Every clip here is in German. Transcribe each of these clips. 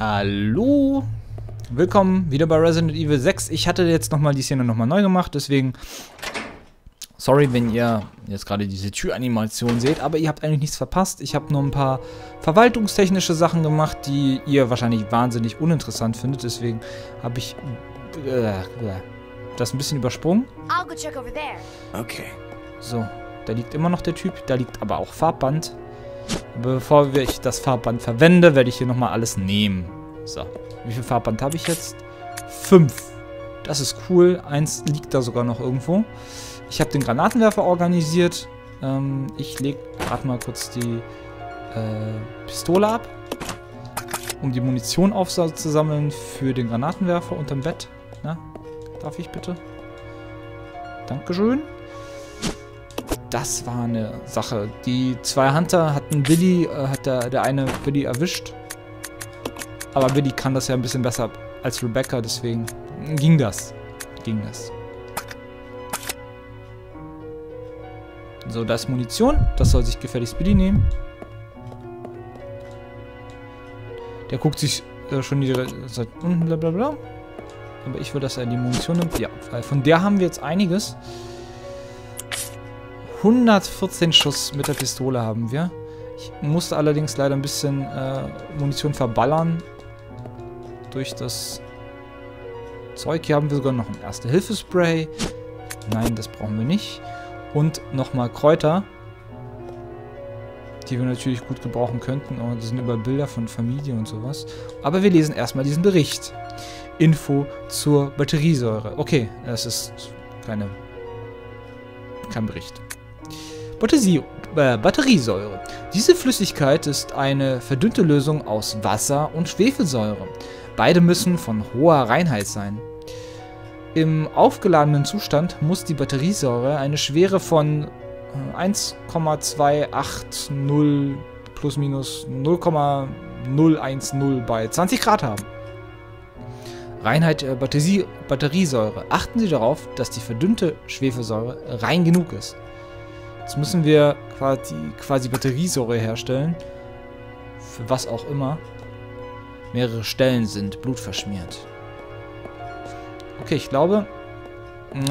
Hallo, willkommen wieder bei Resident Evil 6. Ich hatte jetzt nochmal die Szene nochmal neu gemacht, deswegen sorry, wenn ihr jetzt gerade diese Türanimation seht, aber ihr habt eigentlich nichts verpasst. Ich habe nur ein paar verwaltungstechnische Sachen gemacht, die ihr wahrscheinlich wahnsinnig uninteressant findet, deswegen habe ich äh, das ein bisschen übersprungen. I'll go check over there. Okay. So, da liegt immer noch der Typ, da liegt aber auch Farbband. Bevor ich das Farbband verwende, werde ich hier nochmal alles nehmen. So, wie viel Farbband habe ich jetzt? Fünf. Das ist cool. Eins liegt da sogar noch irgendwo. Ich habe den Granatenwerfer organisiert. Ähm, ich lege gerade mal kurz die äh, Pistole ab, um die Munition aufzusammeln für den Granatenwerfer unterm Bett. Na, darf ich bitte? Dankeschön das war eine Sache. Die zwei Hunter hatten Billy, äh, hat der, der eine Billy erwischt. Aber Billy kann das ja ein bisschen besser als Rebecca, deswegen ging das. Ging das. So, da ist Munition. Das soll sich gefälligst Billy nehmen. Der guckt sich äh, schon die seit unten, bla bla bla. Aber ich will, dass er die Munition nimmt. Ja, weil von der haben wir jetzt einiges. 114 Schuss mit der Pistole haben wir. Ich musste allerdings leider ein bisschen äh, Munition verballern. Durch das Zeug. Hier haben wir sogar noch ein Erste-Hilfe-Spray. Nein, das brauchen wir nicht. Und nochmal Kräuter. Die wir natürlich gut gebrauchen könnten. Oh, das sind über Bilder von Familie und sowas. Aber wir lesen erstmal diesen Bericht. Info zur Batteriesäure. Okay, das ist keine, kein Bericht. Batterie, äh, Batteriesäure. Diese Flüssigkeit ist eine verdünnte Lösung aus Wasser und Schwefelsäure. Beide müssen von hoher Reinheit sein. Im aufgeladenen Zustand muss die Batteriesäure eine Schwere von 1,280 äh, plus minus 0,010 bei 20 Grad haben. Reinheit der Batterie Batteriesäure. Achten Sie darauf, dass die verdünnte Schwefelsäure rein genug ist. Jetzt müssen wir quasi, quasi Batteriesäure herstellen. Für was auch immer. Mehrere Stellen sind blutverschmiert. Okay, ich glaube,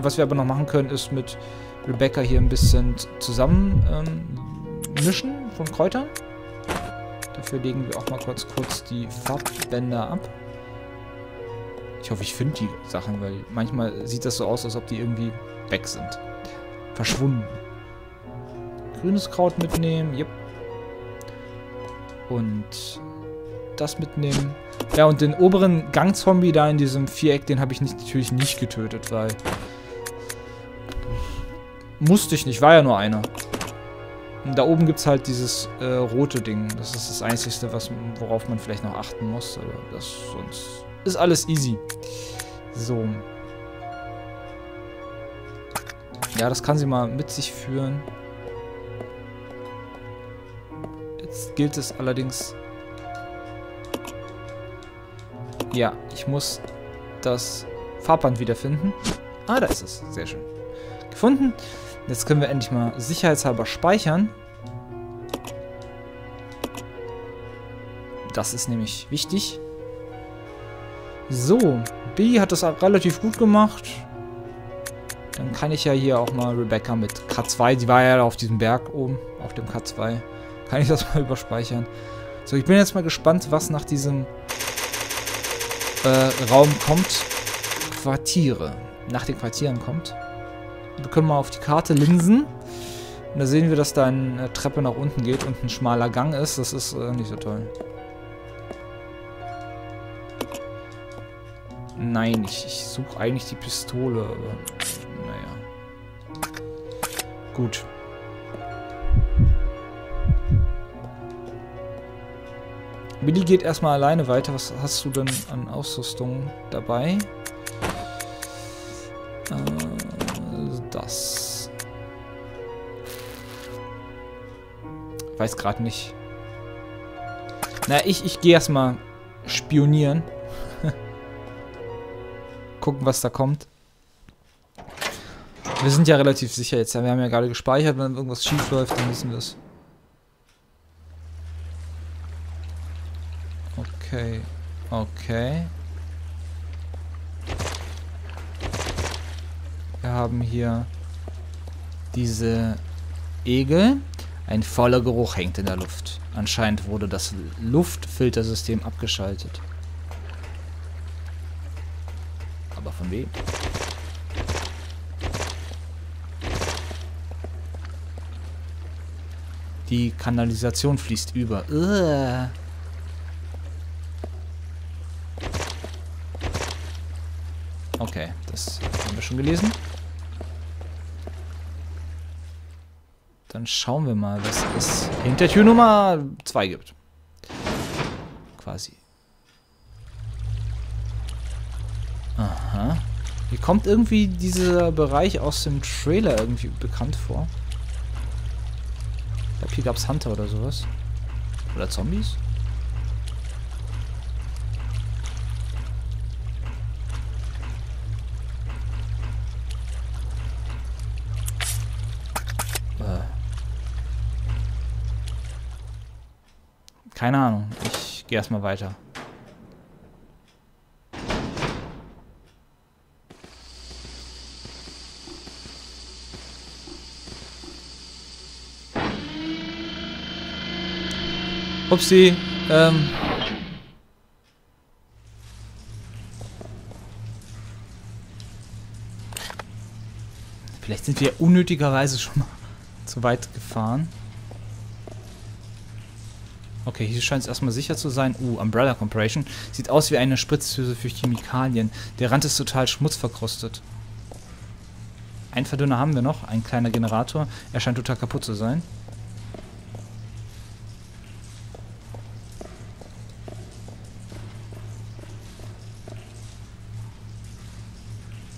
was wir aber noch machen können, ist mit Rebecca hier ein bisschen zusammen ähm, mischen von Kräutern. Dafür legen wir auch mal kurz, kurz die Farbbänder ab. Ich hoffe, ich finde die Sachen, weil manchmal sieht das so aus, als ob die irgendwie weg sind. Verschwunden grünes Kraut mitnehmen. Yep. Und das mitnehmen. Ja, und den oberen Gangzombie da in diesem Viereck, den habe ich nicht, natürlich nicht getötet, weil... Musste ich nicht, war ja nur einer. Und da oben gibt es halt dieses äh, rote Ding. Das ist das Einzige, was, worauf man vielleicht noch achten muss. Aber das sonst ist alles easy. So. Ja, das kann sie mal mit sich führen. Jetzt gilt es allerdings... Ja, ich muss das Farbband wiederfinden. Ah, da ist es. Sehr schön. Gefunden. Jetzt können wir endlich mal sicherheitshalber speichern. Das ist nämlich wichtig. So, Billy hat das relativ gut gemacht. Dann kann ich ja hier auch mal Rebecca mit K2, die war ja auf diesem Berg oben, auf dem K2. Kann ich das mal überspeichern? So, ich bin jetzt mal gespannt, was nach diesem äh, Raum kommt. Quartiere. Nach den Quartieren kommt. Wir können mal auf die Karte linsen. Und da sehen wir, dass da eine Treppe nach unten geht und ein schmaler Gang ist. Das ist äh, nicht so toll. Nein, ich, ich suche eigentlich die Pistole, aber naja. Gut. Billy geht erstmal alleine weiter. Was hast du denn an Ausrüstung dabei? Äh, das. Weiß gerade nicht. Na, ich, ich gehe erstmal spionieren. Gucken, was da kommt. Wir sind ja relativ sicher jetzt. Wir haben ja gerade gespeichert. Wenn irgendwas schief läuft, dann wissen wir es. Okay. Wir haben hier diese Egel. Ein voller Geruch hängt in der Luft. Anscheinend wurde das Luftfiltersystem abgeschaltet. Aber von wem? Die Kanalisation fließt über. Ugh. Schon gelesen. Dann schauen wir mal, was es hinter Tür Nummer 2 gibt. Quasi. Aha. Mir kommt irgendwie dieser Bereich aus dem Trailer irgendwie bekannt vor. Ich glaube, hier gab es Hunter oder sowas. Oder Zombies? Keine Ahnung. Ich gehe erstmal weiter. Upsi. Ähm. Vielleicht sind wir unnötigerweise schon mal zu weit gefahren. Okay, hier scheint es erstmal sicher zu sein. Uh, Umbrella Compression. Sieht aus wie eine Spritzhülse für Chemikalien. Der Rand ist total schmutzverkrustet. Ein Verdünner haben wir noch. Ein kleiner Generator. Er scheint total kaputt zu sein.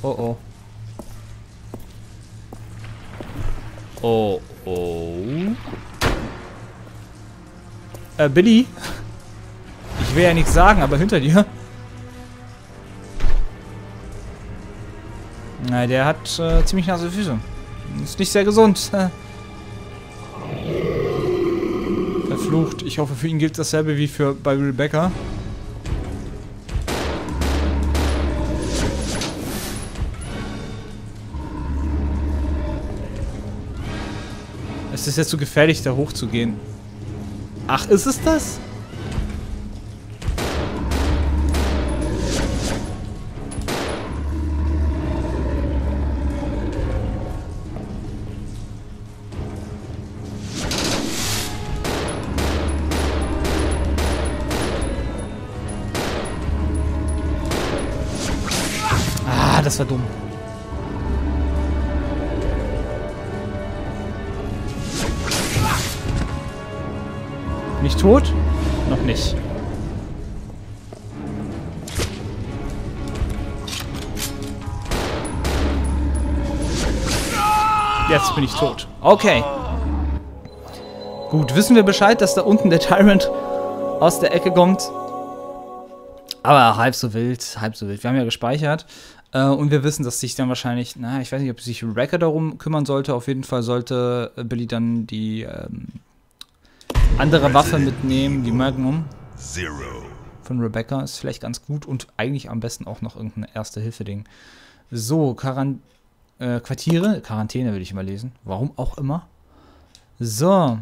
Oh oh. Oh oh. Äh, Billy? Ich will ja nichts sagen, aber hinter dir. Na, der hat äh, ziemlich nasse Füße. Ist nicht sehr gesund. Verflucht. Ich hoffe, für ihn gilt dasselbe wie für bei Rebecca. Es ist jetzt zu so gefährlich, da hochzugehen. Ach, ist es das? Ah, das war dumm. Jetzt bin ich tot. Okay. Gut, wissen wir Bescheid, dass da unten der Tyrant aus der Ecke kommt. Aber halb so wild, halb so wild. Wir haben ja gespeichert. Äh, und wir wissen, dass sich dann wahrscheinlich, na, ich weiß nicht, ob sich Wrecker darum kümmern sollte. Auf jeden Fall sollte Billy dann die ähm, andere Waffe mitnehmen, die Magnum. Von Rebecca ist vielleicht ganz gut und eigentlich am besten auch noch irgendein Erste-Hilfe-Ding. So, Quarant äh, Quartiere, Quarantäne will ich mal lesen. Warum auch immer. So.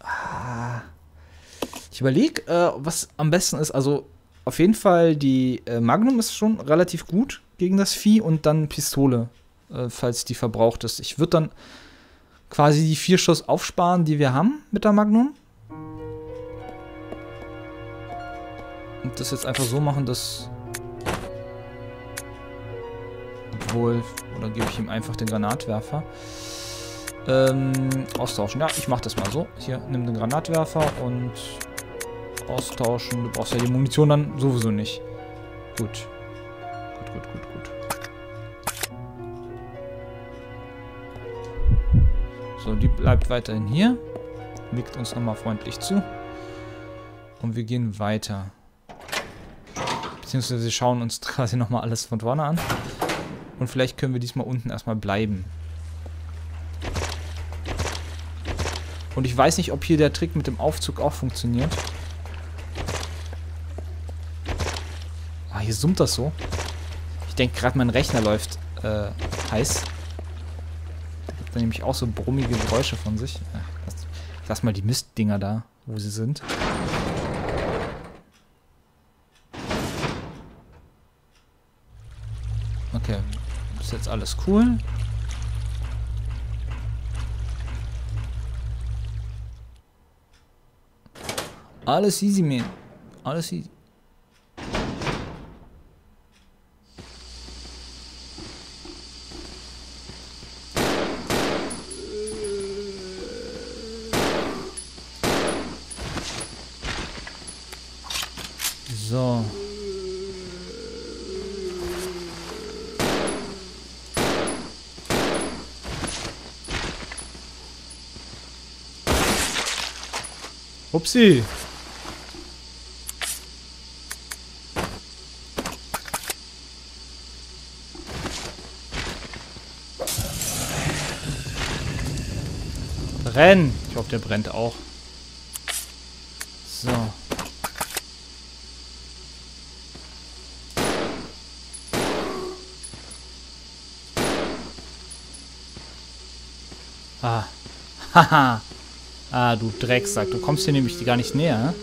Ah. Ich überlege, äh, was am besten ist. Also, auf jeden Fall, die äh, Magnum ist schon relativ gut gegen das Vieh und dann Pistole, äh, falls die verbraucht ist. Ich würde dann quasi die vier Schuss aufsparen, die wir haben mit der Magnum. Und das jetzt einfach so machen, dass... Obwohl... Oder gebe ich ihm einfach den Granatwerfer. Ähm, austauschen. Ja, ich mache das mal so. Hier, nimm den Granatwerfer und austauschen. Du brauchst ja die Munition dann sowieso nicht. Gut. Gut, gut, gut, gut. So, die bleibt weiterhin hier. Nickt uns nochmal freundlich zu. Und wir gehen weiter. Beziehungsweise schauen uns quasi nochmal alles von vorne an. Und vielleicht können wir diesmal unten erstmal bleiben. Und ich weiß nicht, ob hier der Trick mit dem Aufzug auch funktioniert. Ah, hier summt das so. Ich denke gerade, mein Rechner läuft äh, heiß. Da gibt er nämlich auch so brummige Geräusche von sich. Ach, lass, lass mal die Mistdinger da, wo sie sind. Alles cool. Alles easy, man. Alles easy. Upsi. Brenn. Ich hoffe, der brennt auch. So. Ah. Haha. Ah, du Drecksack. Du kommst hier nämlich gar nicht näher?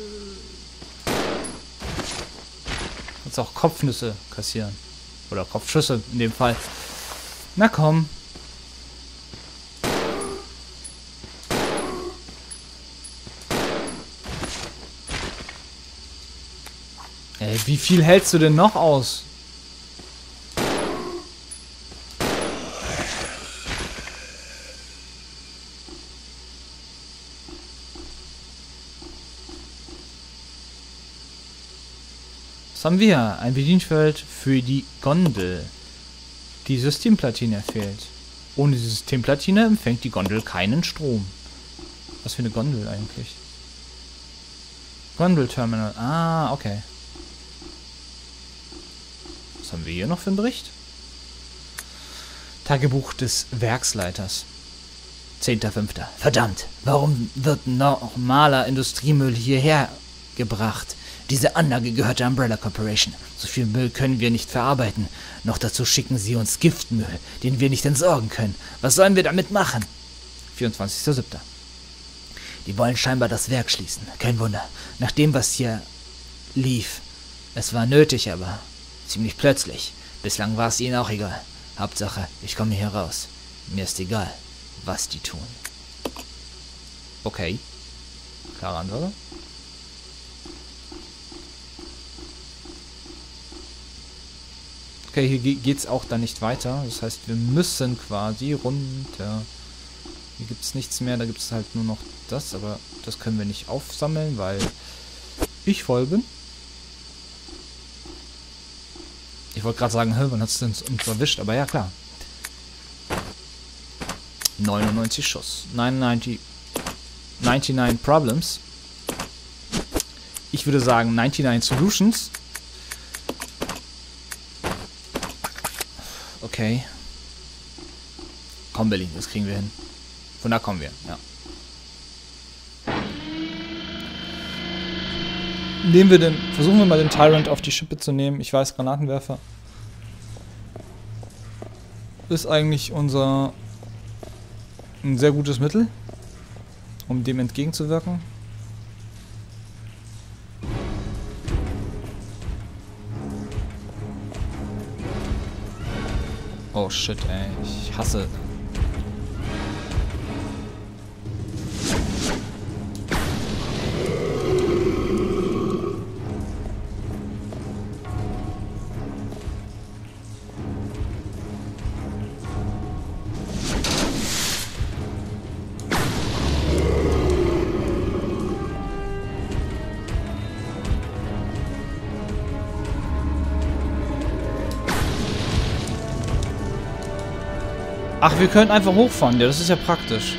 Kannst auch Kopfnüsse kassieren. Oder Kopfschüsse in dem Fall. Na komm. Ey, wie viel hältst du denn noch aus? Haben wir? Ein Bedienfeld für die Gondel. Die Systemplatine fehlt. Ohne die Systemplatine empfängt die Gondel keinen Strom. Was für eine Gondel eigentlich? Gondel-Terminal. Ah, okay. Was haben wir hier noch für einen Bericht? Tagebuch des Werksleiters. 10.5. Verdammt, warum wird normaler Industriemüll hierher gebracht? Diese Anlage gehört der Umbrella Corporation. So viel Müll können wir nicht verarbeiten. Noch dazu schicken sie uns Giftmüll, den wir nicht entsorgen können. Was sollen wir damit machen? 24.07. Die wollen scheinbar das Werk schließen. Kein Wunder. Nach dem, was hier lief. Es war nötig, aber ziemlich plötzlich. Bislang war es ihnen auch egal. Hauptsache, ich komme hier raus. Mir ist egal, was die tun. Okay. Klare Ansage. Okay, hier geht es auch dann nicht weiter. Das heißt, wir müssen quasi runter. Hier gibt es nichts mehr, da gibt es halt nur noch das, aber das können wir nicht aufsammeln, weil ich voll bin. Ich wollte gerade sagen, wann hat es denn uns erwischt? Aber ja, klar. 99 Schuss. 99, 99 Problems. Ich würde sagen 99 Solutions. Okay. Komm, Billy, das kriegen wir hin. Von da kommen wir, ja. Nehmen wir den, versuchen wir mal den Tyrant auf die Schippe zu nehmen. Ich weiß, Granatenwerfer ist eigentlich unser ein sehr gutes Mittel, um dem entgegenzuwirken. Oh shit, ey. Ich hasse Ach, wir können einfach hochfahren. Ja, das ist ja praktisch.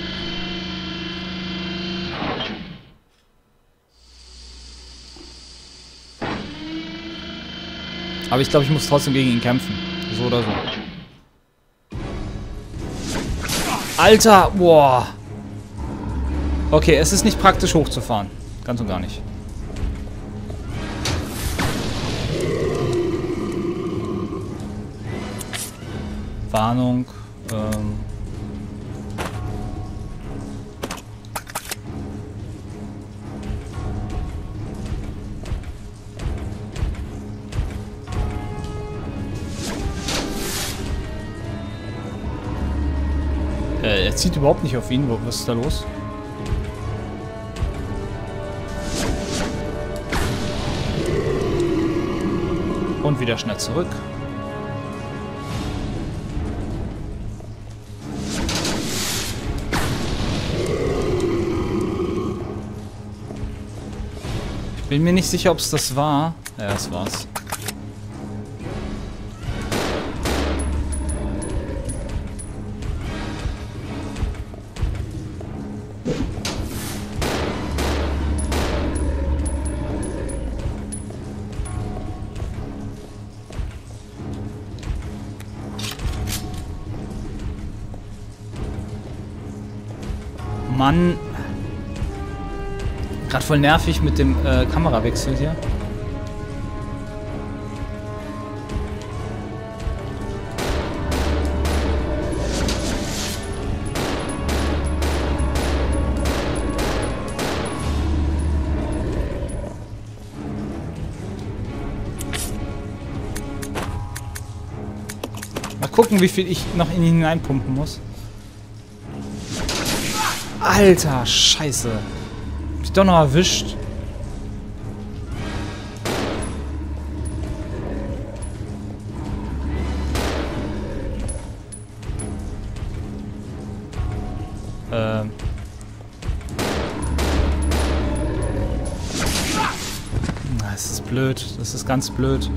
Aber ich glaube, ich muss trotzdem gegen ihn kämpfen. So oder so. Alter, boah. Okay, es ist nicht praktisch hochzufahren. Ganz und gar nicht. Warnung. Ähm äh, er zieht überhaupt nicht auf ihn. Was ist da los? Und wieder schnell zurück. Bin mir nicht sicher, ob es das war. Ja, es war's. Mann. Gerade voll nervig mit dem äh, Kamerawechsel hier. Mal gucken, wie viel ich noch in ihn hineinpumpen muss. Alter, scheiße. Doch noch erwischt. Ähm. Ist blöd. Das ist ganz blöd.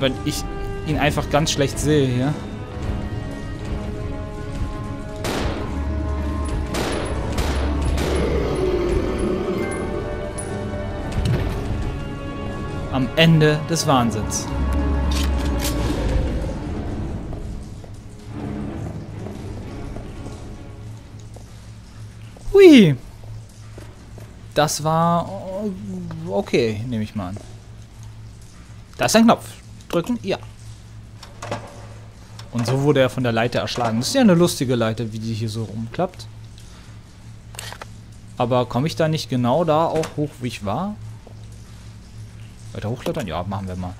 Weil ich ihn einfach ganz schlecht sehe hier. Am Ende des Wahnsinns. Hui. Das war okay, nehme ich mal an. Da ist ein Knopf. Drücken? Ja. Und so wurde er von der Leiter erschlagen. Das ist ja eine lustige Leiter, wie die hier so rumklappt. Aber komme ich da nicht genau da auch hoch, wie ich war? Weiter hochklettern? Ja, machen wir mal.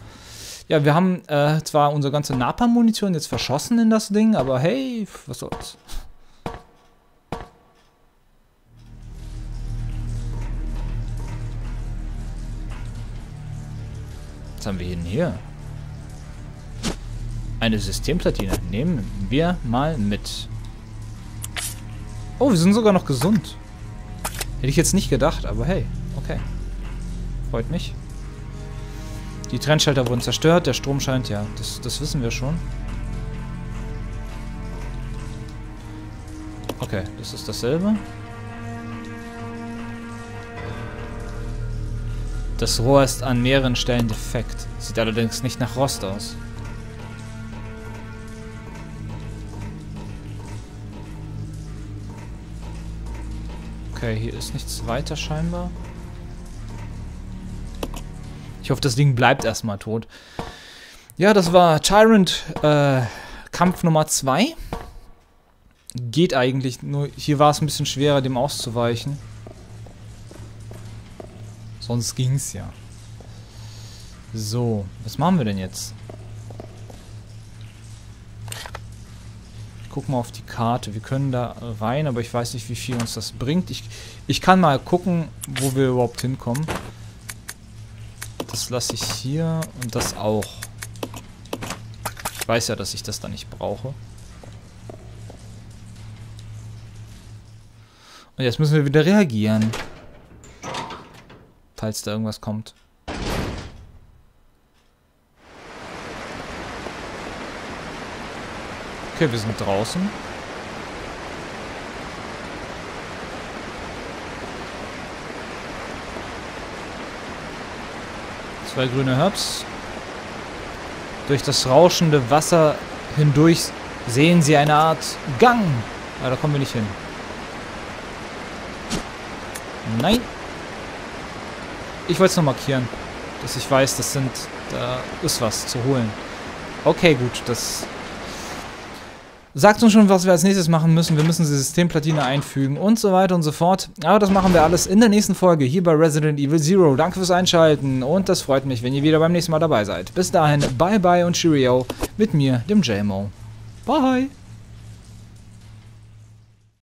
Ja, wir haben äh, zwar unsere ganze Napalm-Munition jetzt verschossen in das Ding, aber hey, was soll's. Was haben wir denn hier? Eine Systemplatine. Nehmen wir mal mit. Oh, wir sind sogar noch gesund. Hätte ich jetzt nicht gedacht, aber hey, okay. Freut mich. Die Trennschalter wurden zerstört, der Strom scheint, ja, das, das wissen wir schon. Okay, das ist dasselbe. Das Rohr ist an mehreren Stellen defekt. Sieht allerdings nicht nach Rost aus. Okay, hier ist nichts weiter scheinbar. Ich hoffe, das Ding bleibt erstmal tot. Ja, das war Tyrant äh, Kampf Nummer 2. Geht eigentlich, nur hier war es ein bisschen schwerer, dem auszuweichen. Sonst ging es ja. So, was machen wir denn jetzt? Ich guck mal auf die Karte. Wir können da rein, aber ich weiß nicht, wie viel uns das bringt. Ich, ich kann mal gucken, wo wir überhaupt hinkommen. Das lasse ich hier und das auch. Ich weiß ja, dass ich das da nicht brauche. Und jetzt müssen wir wieder reagieren. Falls da irgendwas kommt. Okay, wir sind draußen. Zwei grüne Herbs. Durch das rauschende Wasser hindurch sehen sie eine Art Gang. Aber da kommen wir nicht hin. Nein. Ich wollte es noch markieren. Dass ich weiß, das sind... Da ist was zu holen. Okay, gut. Das sagt uns schon, was wir als nächstes machen müssen. Wir müssen die Systemplatine einfügen und so weiter und so fort. Aber das machen wir alles in der nächsten Folge hier bei Resident Evil Zero. Danke fürs Einschalten und das freut mich, wenn ihr wieder beim nächsten Mal dabei seid. Bis dahin, bye bye und Cheerio mit mir, dem JMO. Bye!